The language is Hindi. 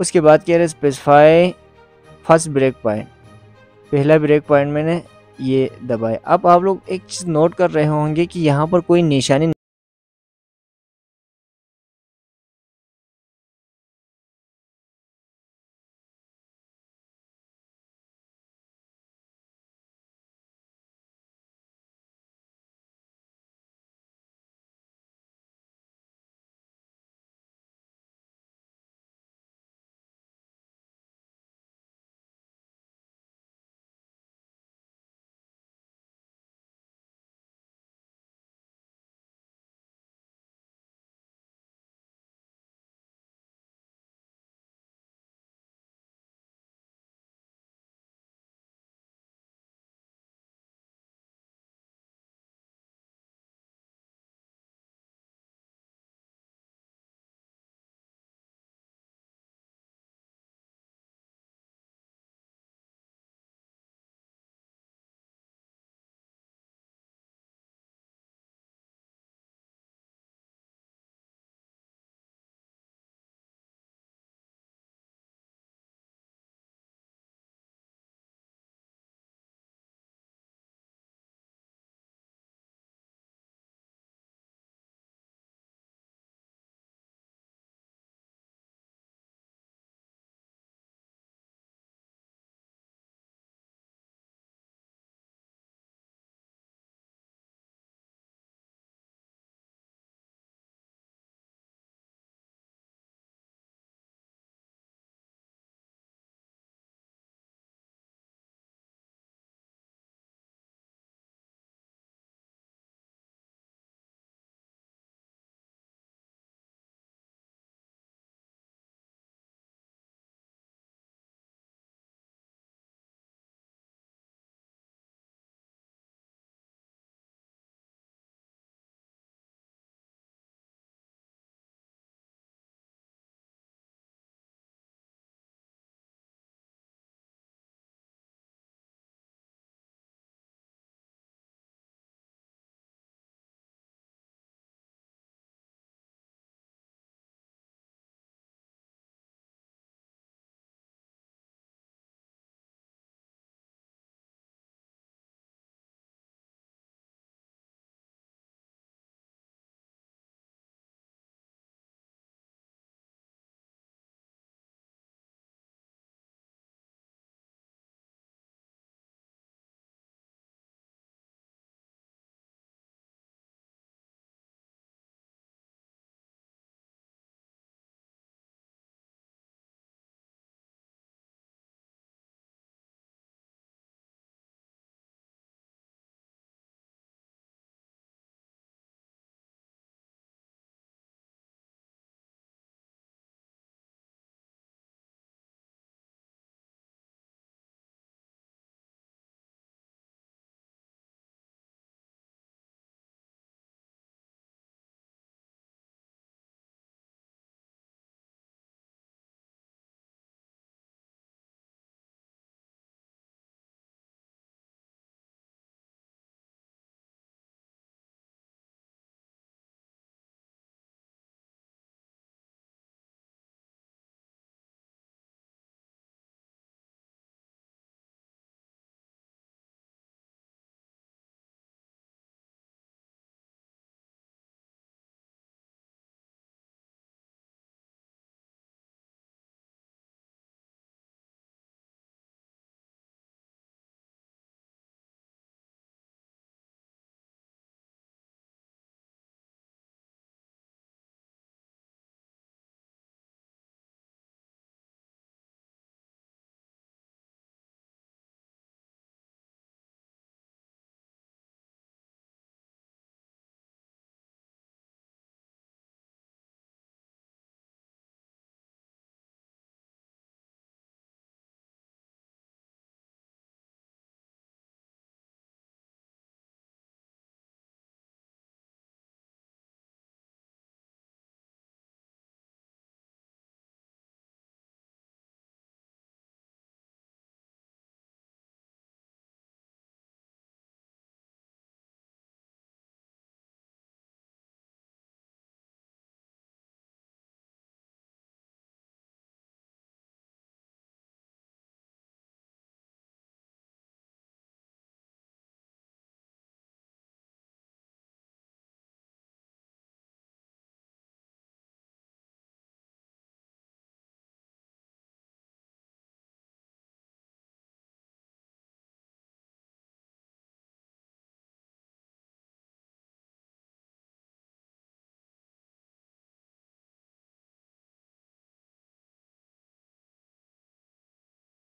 उसके बाद कह रहे स्पेसिफाई फ़र्स्ट ब्रेक पॉइंट पहला ब्रेक पॉइंट मैंने ये दबाया। अब आप लोग एक चीज़ नोट कर रहे होंगे कि यहाँ पर कोई निशानी